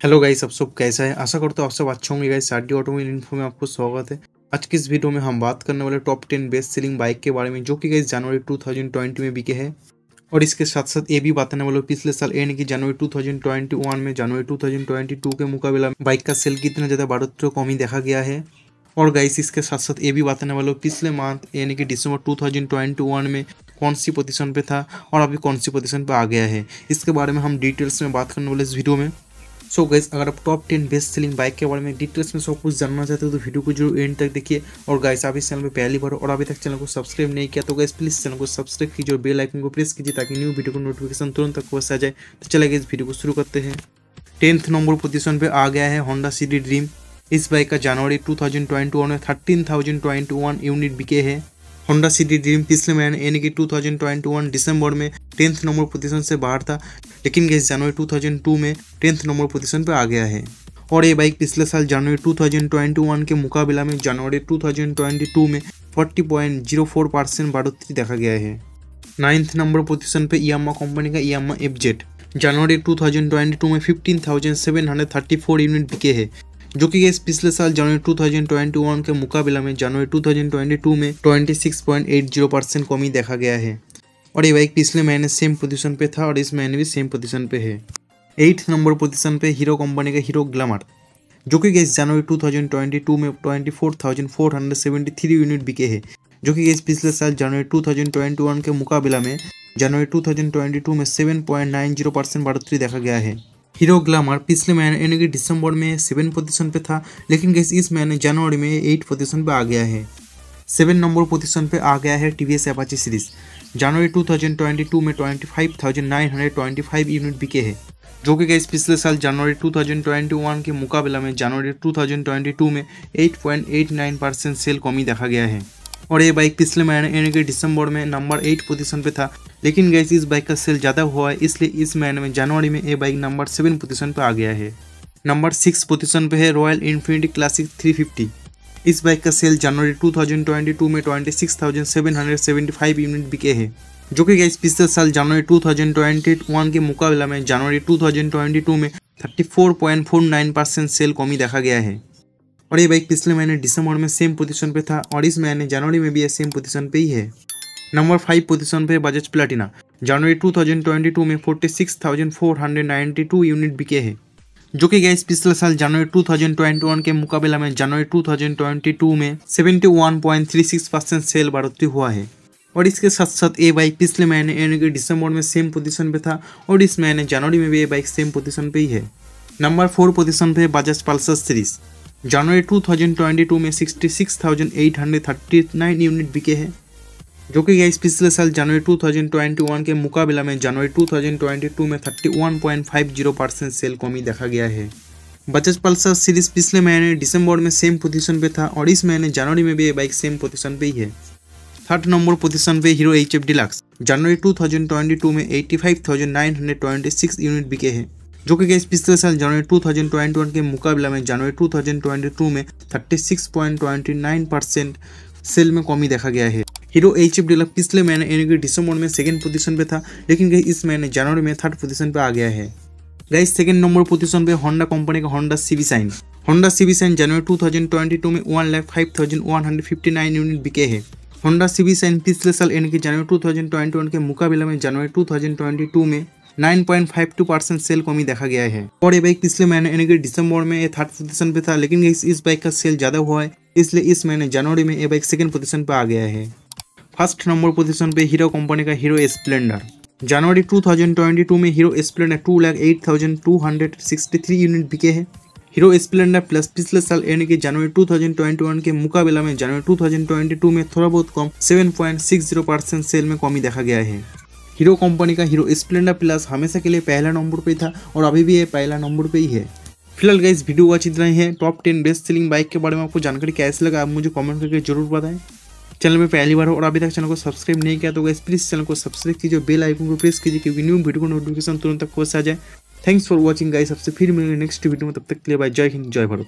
Hello guys, आप सब कैसा है? आशा करता हूँ आप सब अच्छे होंगे गाइस। साडी ऑटोमोबाइल इन्फो में आपको स्वागत है। आज की इस वीडियो में हम बात करने वाले top ten best selling bike के बारे में, जो कि गाइस जनवरी 2020 में बिके हैं। और इसके साथ साथ ये भी बताने वाले पिछले साल यानी कि जनवरी 2021 में, जनवरी 2022 के मुकाबला बाइक का सेल कितना ज़्यादा तो कम ही देखा गया है। और गाइस, इसके साथ साथ ये भी बताने वाले पिछले मंथ यानी कि दिसंबर 2021 में कौन सी पोजीशन पे था और अभी कौन सी पोजीशन पे आ गया है। इसके बारे में हम डिटेल्स में बात करने वाले इस वीडियो में। सो so अगर आप top ten best selling bike के बारे में डिटेल्स में सब कुछ जानना चाहते हो तो वीडियो को ज़रूर एंड तक देखिए। और गाइस आप इस चैनल में पहली बार और अभी तक चैनल को सब्सक्राइब नहीं किया तो गैस प्लीज़ चैनल को सब्सक्राइब कीजिए और बेल आइकन को प्रेस कीजिए ताकि न्यू वीडियो को नोटिफिकेशन तुरंत तक पहुँच आ जाए। तो चले इस वीडियो को शुरू करते हैं। टेंथ नंबर पोजिशन पे आ गया है होंडा सिटी ड्रीम इस बाइक का जनवरी टू में थर्टीन यूनिट बिके हैं। होंडा सिटी ड्रीम पिछले महीने, यानी कि 2021 दिसंबर में टेंथ नंबर पोजीशन से बाहर था। लेकिन गैस जनवरी 2002 में टेंथ नंबर पोजीशन पर आ गया है। और ये बाइक पिछले साल जनवरी 2021 के मुकाबला में जनवरी 2022 में 40.04 परसेंट बढ़ोतरी देखा गया है। नाइन्थ नंबर पोजीशन पे यामा कंपनी का यामा एफ़ जेड जनवरी 2022 में 15,734 यूनिट बिके है। जो कि गैस पिछले साल जनवरी 2021 के मुकाबला में जनवरी 2022 में 26.80 परसेंट कमी देखा गया है। और ये बाइक पिछले महीने सेम पोजीशन पे था और इस महीने भी सेम पोजीशन पे है। एट्थ नंबर पोजीशन पे हीरो कंपनी का हीरो ग्लैमर जो कि गैस जनवरी 2022 में 24,473 यूनिट बिके हैं। जो कि गैस पिछले साल जनवरी 2021 के मुकाबला में जनवरी 2022 में 7.90 परसेंट बढ़ोतरी देखा गया है। हीरो ग्लैमर पिछले महीने यानी कि दिसंबर में सेवन पोजीशन पे था लेकिन गैस इस महीने जनवरी में एट पोजीशन पे आ गया है। सेवन नंबर पोजीशन पे आ गया है T V S Apache series जनवरी 2022 में 25,925 यूनिट बिके हैं जो कि गैस पिछले साल जनवरी 2021 के मुकाबला में जनवरी 2022 में 8.89 परसेंट सेल कमी देखा गया है। और ये बाइक पिछले महीने यानी कि दिसंबर में नंबर एट पोजीशन पे था लेकिन गैस इस बाइक का सेल ज़्यादा हुआ है इसलिए इस महीने में जनवरी में ये बाइक नंबर सेवन पोजीशन पे आ गया है। नंबर सिक्स पोजीशन पे है रॉयल इन्फिनिटी क्लासिक 350 इस बाइक का सेल जनवरी 2022 में 26,775 यूनिट बिके हैं जो कि गैस पिछले साल जनवरी 2021 के मुकाबला में जनवरी 2022 में 34.49 परसेंट सेल कमी देखा गया है। और ये बाइक पिछले महीने दिसंबर में सेम पोजीशन पे था और इस महीने जनवरी में भी ये सेम पोजीशन पे ही है। नंबर फाइव पोजीशन पे बजाज प्लाटिना जनवरी 2022 में 46,492 यूनिट बिके हैं। जो कि गैस पिछले साल जनवरी 2021 के मुकाबला में जनवरी 2022 में 71.36 परसेंट सेल बढ़ोतरी हुआ है। और इसके साथ साथ ये बाइक पिछले महीने यानी कि दिसंबर में सेम पोजीशन पे था और इस महीने जनवरी में भी ये बाइक सेम पोजीशन पे ही है। नंबर फोर पोजीशन पे बजाज पल्सर सीरीज़ जनवरी 2022 में 66,839 यूनिट बिके हैं। जो कि गैस पिछले साल जनवरी 2021 के मुकाबला में जनवरी 2022 में 31.50 परसेंट सेल कमी देखा गया है। बजाज पल्सर सीरीज़ पिछले महीने दिसंबर में सेम पोजीशन पे था और इस महीने जनवरी में भी ये बाइक सेम पोजीशन पे ही है। थर्ड नंबर पोजीशन पे हीरो एच एफ़ डिलक्स जनवरी 2022 में 85,926 यूनिट बिके हैं जो कि गैस पिछले साल जनवरी 2021 के मुकाबला में जनवरी 2022 में 36.29 परसेंट सेल में कमी देखा गया है। हीरो एच एफ़ डिलक्स पिछले महीने यानी कि दिसंबर में सेकेंड पोजीशन पे था लेकिन इस महीने जनवरी में थर्ड पोजीशन पे आ गया है। गाइस सेकेंड नंबर पोजीशन पे होंडा कंपनी का Honda CB Shine Honda CB Shine जनवरी 2022 में one lakh five thousand one hundred fifty nine unit बिके है। होंडा सीवी साइन पिछले साल यानी कि जनवरी 2021 के मुकाबले में जनवरी 2022 में 9.52 परसेंट सेल कमी देखा गया है। और ये बाइक पिछले महीने यानी कि दिसंबर में ये थर्ड पोजीशन पे था लेकिन इस, बाइक का सेल ज़्यादा हुआ है इसलिए इस महीने जनवरी में ये बाइक सेकंड पोजीशन पे आ गया है। फ़र्स्ट नंबर पोजीशन पे हीरो कंपनी का हीरो स्प्लेंडर जनवरी 2022 में Hero Splendor two lakh eight thousand two hundred sixty three unit बिके हैं। हीरो स्प्लेंडर प्लस पिछले साल यानी कि जनवरी 2021 के मुकाबला में जनवरी 2022 में थोड़ा बहुत कम 7.60 परसेंट सेल में कमी देखा गया है। हीरो कंपनी का हीरो स्प्लेंडर प्लस हमेशा के लिए पहला नंबर पे था और अभी भी ये पहला नंबर पे ही है। फ़िलहाल गाइस वीडियो वॉच इतना ही। है top ten best selling bike के बारे में आपको जानकारी कैसे लगा आप मुझे कमेंट करके ज़रूर बताएँ। चैनल में पहली बार हो और अभी तक चैनल को सब्सक्राइब नहीं किया तो गाइस प्लीज़ चैनल को सब्सक्राइब कीजिए बेल आइकन को प्रेस कीजिए क्योंकि न्यू वीडियो को नोटिफिकेशन तुरंत तक पहुँच जाए। थैंक्स फॉर वॉचिंग गाइस सबसे फिर मिलेंगे नेक्स्ट वीडियो में, तब तक के लिए बाय जय हिंद, जय भारत।